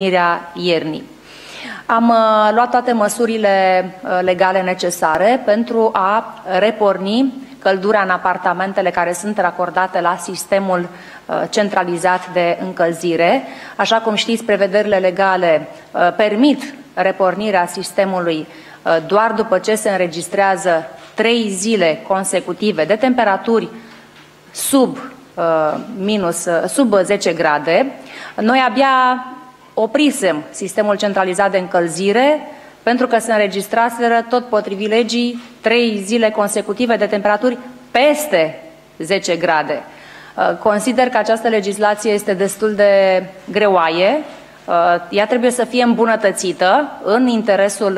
întâlnirea iernii. Am uh, luat toate măsurile uh, legale necesare pentru a reporni căldura în apartamentele care sunt racordate la sistemul uh, centralizat de încălzire. Așa cum știți, prevederile legale permit repornirea sistemului doar după ce se înregistrează trei zile consecutive de temperaturi sub minus sub 10 grade. Noi abia oprisem sistemul centralizat de încălzire pentru că se înregistraseră tot potrivit legii trei zile consecutive de temperaturi peste 10 grade. Uh, consider că această legislație este destul de greoaie, uh, ea trebuie să fie îmbunătățită în interesul